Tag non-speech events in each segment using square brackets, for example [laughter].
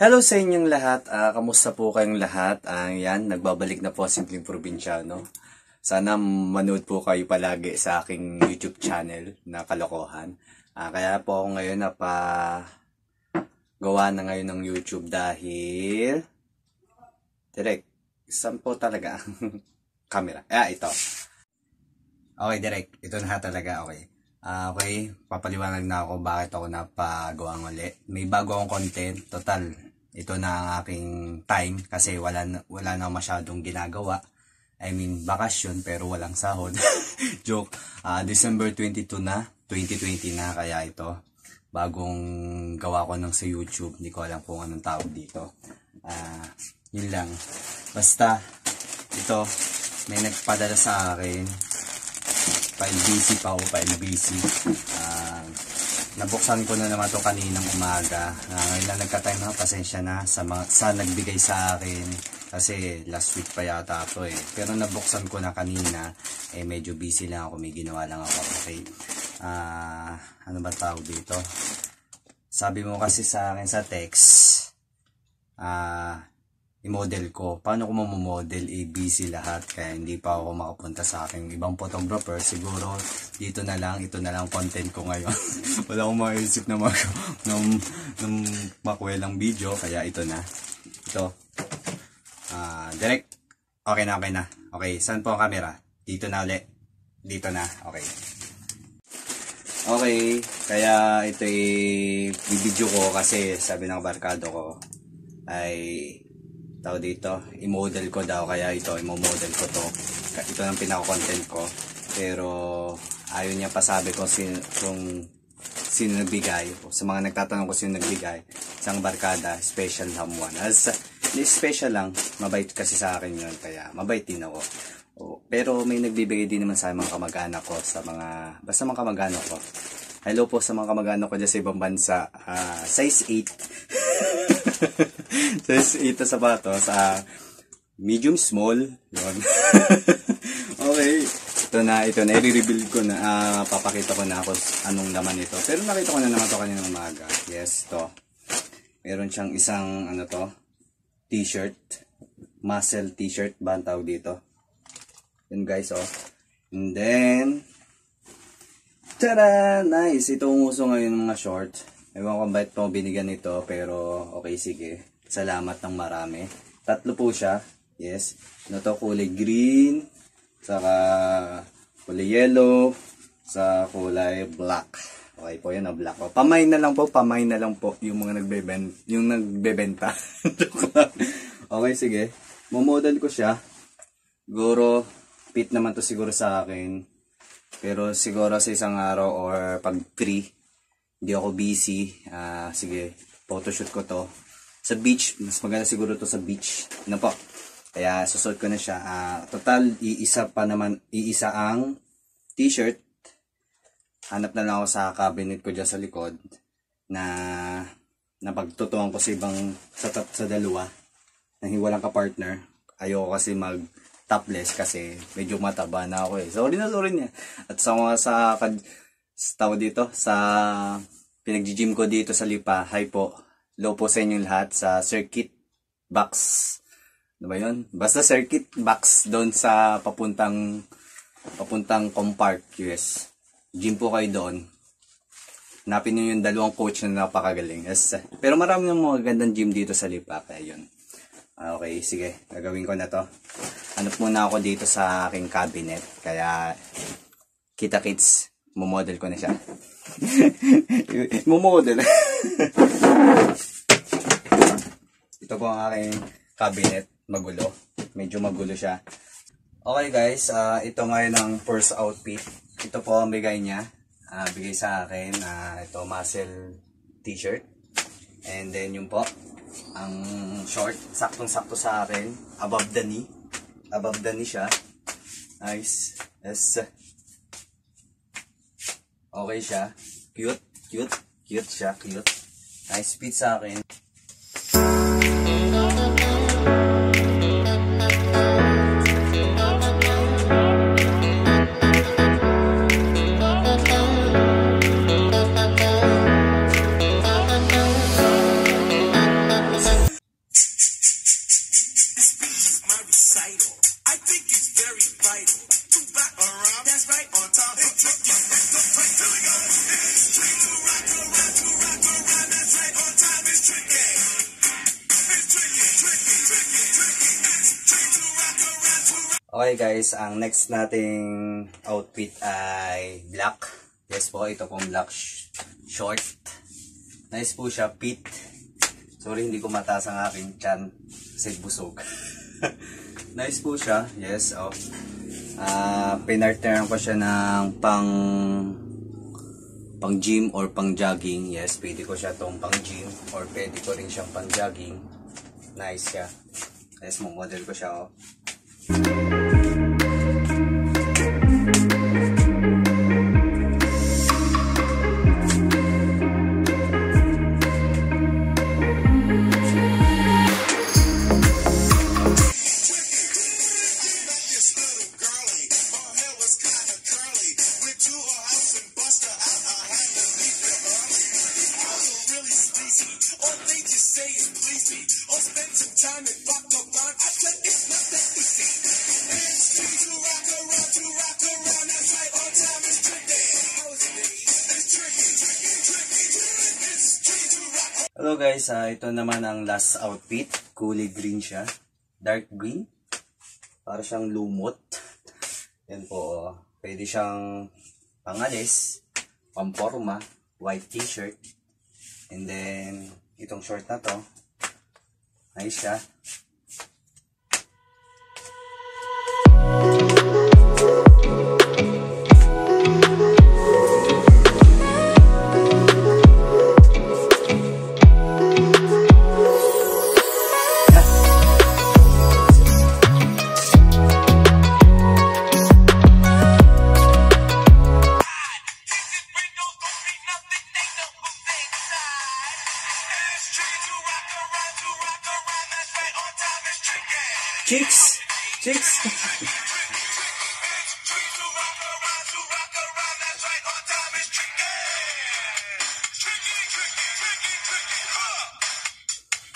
Hello sa inyong lahat. Ah, kamusta po kayong lahat? Ah, yan, nagbabalik na po Simpleng Probinsyano. Sana manood po kayo palagi sa aking YouTube channel na Kalokohan. Ah, kaya po ako ngayon na pa gawa na ngayon ng YouTube dahil direct, saan po talaga ang [laughs] camera? Ah, ito. Okay, direct. Ito na talaga, okay. Ah, okay, papaliwanag na ako bakit ako napagawa uli. May bago akong content. Total, ito na ang aking time kasi wala na, wala na masyadong ginagawa. I mean, bakasyon pero walang sahod. [laughs] Joke. Ah, December 22 na, 2020 na kaya ito. Bagong gawa ko ng sa YouTube. Hindi ko alam kung anong tawag dito. Ah, yun lang. Basta, ito, may nagpadala sa akin file busy pa ako, file busy. Uh, nabuksan ko na naman to kaninang umaga. Uh, ngayon lang nagka-time na, pasensya na sa, mga, sa nagbigay sa akin. Kasi last week pa yata to eh. Pero nabuksan ko na kanina, eh medyo busy lang ako, may ginawa lang ako. Okay. Uh, ano ba tawag dito? Sabi mo kasi sa akin sa text, ah, uh, i-model ko. Paano ko mamomodel? Eh, busy lahat. Kaya hindi pa ako makapunta sa aking ibang photographer. Siguro, dito na lang. Ito na lang content ko ngayon. [laughs] Wala akong maisip na mag [laughs] ng, ng makwelang video. Kaya ito na. Ito. Uh, direct. Okay na, okay na. Okay, saan po ang camera? Dito na ulit. Dito na. Okay. Okay, kaya ito ay video ko kasi sabi ng barkado ko ay tao dito, i-model ko daw kaya ito, i-model ko to. Ito ang pinaka-content ko. Pero ayaw niya pa sabi ko sin, kung sino nagbigay. Sa mga nagtatanong ko sino nagbigay, isang barkada, special someone. As special lang, mabait kasi sa akin yun, kaya mabait din ako. Pero may nagbibigay din naman sa mga kamag-anak ko, sa mga, basta mga kamag-anak ko. Hello po sa mga kamag-anak ko dyan sa ibang bansa. Uh, size 8. [laughs] Size 8 na sapatos. Uh, medium small. Yun. [laughs] okay. Ito na, ito na. I-reveal ko na. Uh, papakita ko na ako anong laman ito. Pero nakita ko na naman ito kanina umaga. Yes, to. Meron siyang isang, ano to, t-shirt. Muscle t-shirt ba ang tawag dito? Yun guys, oh. And then, tada! Nice! Ito ang uso ngayon ng mga short. Ewan ko bakit po binigyan nito, pero okay, sige. Salamat ng marami. Tatlo po siya. Yes. Ano to, kulay green, saka kulay yellow, sa kulay black. Okay po yan, na black po. Pamay na lang po, pamay na lang po yung mga nagbebenta, yung nagbebenta. [laughs] okay, sige. Momodel ko siya. Siguro, fit naman to siguro sa akin. Pero siguro sa isang araw or pag free, hindi ako busy. Uh, sige, photoshoot ko to. Sa beach, mas maganda siguro to sa beach. Ano po? Kaya susot ko na siya. Uh, total, iisa pa naman, iisa ang t-shirt. Hanap na lang ako sa cabinet ko dyan sa likod na napagtutuan ko sa ibang sa, sa dalawa na walang ka-partner. Ayoko kasi mag topless kasi medyo mataba na ako eh. Sorry na sorry niya. At sa mga sa tao dito sa pinag-gym ko dito sa Lipa. Hi po. Low po sa inyong lahat sa circuit box. Ano ba yun? Basta circuit box doon sa papuntang papuntang Compark US. Gym po kayo doon. Hanapin nyo yung dalawang coach na napakagaling. Yes. Pero marami ng mga gandang gym dito sa Lipa. Kaya yun. Ah, okay, sige. Gagawin ko na to. Hanap muna ako dito sa aking cabinet. Kaya, kita kids, Mumodel ko na siya. [laughs] Mumodel. [laughs] Ito po ang aking cabinet. Magulo. Medyo magulo siya. Okay guys, uh, ito ngayon ang first outfit. Ito po ang bigay niya. Uh, bigay sa akin. Uh, ito muscle t-shirt. And then yung po, ang short. Saktong-sakto sa akin. Above the knee. Above the knee siya. Nice. Yes. Okay siya. Cute, cute, cute siya, cute. Nice fit sa akin. street fighter. Two back, that's right, that's right, on Okay guys, ang next nating outfit ay black. Yes po, ito pong black sh short. Nice po siya, pit. Sorry, hindi ko mataas ang aking chan kasi busog. [laughs] nice po siya, yes. Oh. Uh, pinartneran ko siya ng pang pang gym or pang jogging. Yes, pwede ko siya tong pang gym or pwede ko rin siyang pang jogging. Nice siya. Yes, mo model ko siya oh. Hello guys, ah, ito naman ang last outfit. Kulay green siya. Dark green. Para siyang lumot. Yan po. oh. Pwede siyang pangalis, pamporma, white t-shirt. And then, itong short na to. Nice siya.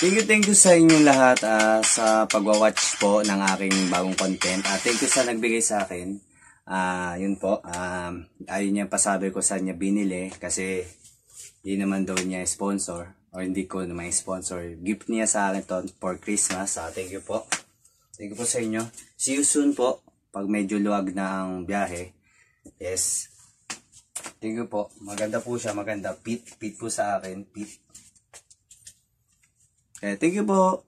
Thank you, thank you sa inyong lahat ah, sa pagwa-watch po ng aking bagong content. Ah, thank you sa nagbigay sa akin. Ah, yun po. Um, ayun niya pasabi ko sa niya binili kasi di naman daw niya sponsor or hindi ko naman sponsor. Gift niya sa akin to for Christmas. Ah, thank you po. Thank you po sa inyo. See you soon po pag medyo luwag na ang biyahe. Yes. Thank you po. Maganda po siya. Maganda. Pit. Pit po sa akin. Pit. Okay, thank you po.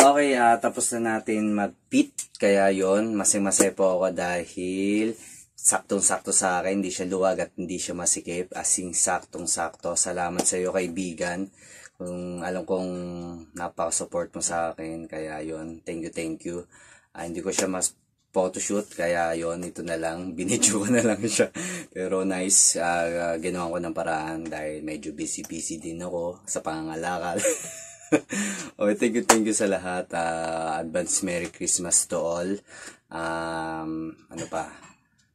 Okay, ah tapos na natin mag-pit. Kaya yon masay-masay po ako dahil saktong-sakto sa akin. Hindi siya luwag at hindi siya masikip. Asing saktong-sakto. Salamat sa iyo, kaibigan. Kung alam kong napaka-support mo sa akin. Kaya yon thank you, thank you. Ah, hindi ko siya mas photoshoot. Kaya yon ito na lang. [laughs] Binidyo ko na lang siya. Pero nice. ah ginawa ko ng paraan dahil medyo busy-busy din ako sa pangangalakal. [laughs] [laughs] okay, thank you, thank you sa lahat. Ah, advance Merry Christmas to all. Um, ano pa?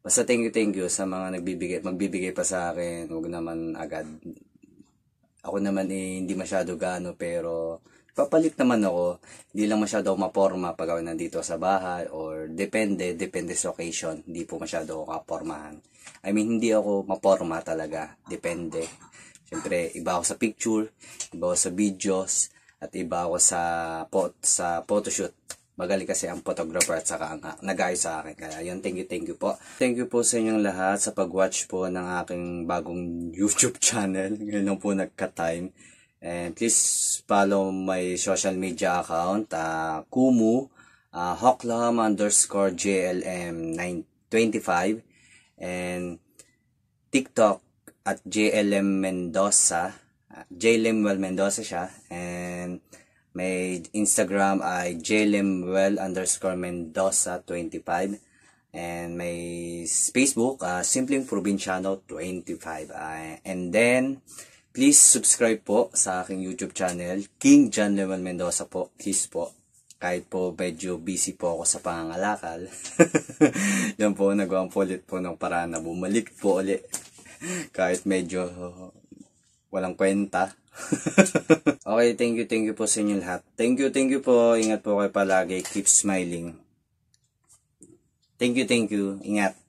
Basta thank you, thank you sa mga nagbibigay, magbibigay pa sa akin. Huwag naman agad. Ako naman eh, hindi masyado gaano pero papalit naman ako. Hindi lang masyado ako maporma pag ako nandito sa bahay or depende, depende sa occasion. Hindi po masyado ako kapormahan. I mean, hindi ako maporma talaga. Depende. Siyempre, iba ako sa picture, iba ako sa videos, at iba ako sa pot sa photoshoot. Magaling kasi ang photographer at saka ang nag-ayos sa akin. Kaya yun, thank you, thank you po. Thank you po sa inyong lahat sa pag-watch po ng aking bagong [laughs] YouTube channel. Ngayon lang po nagka-time. And please follow my social media account, uh, Kumu, uh, Hoklam underscore JLM 925, and TikTok at JLM Mendoza. Uh, JLMwell Mendoza siya. And may Instagram ay JLMwell underscore Mendoza 25. And may Facebook, uh, Simpleng Provinciano 25. Uh, and then, please subscribe po sa aking YouTube channel, King John Lemuel Mendoza po. Please po. Kahit po medyo busy po ako sa pangangalakal. [laughs] Yan po, nagawa po ulit po ng paraan na bumalik po ulit. [laughs] Kahit medyo walang kwenta. [laughs] okay, thank you, thank you po sa inyo lahat. Thank you, thank you po. Ingat po kayo palagi. Keep smiling. Thank you, thank you. Ingat.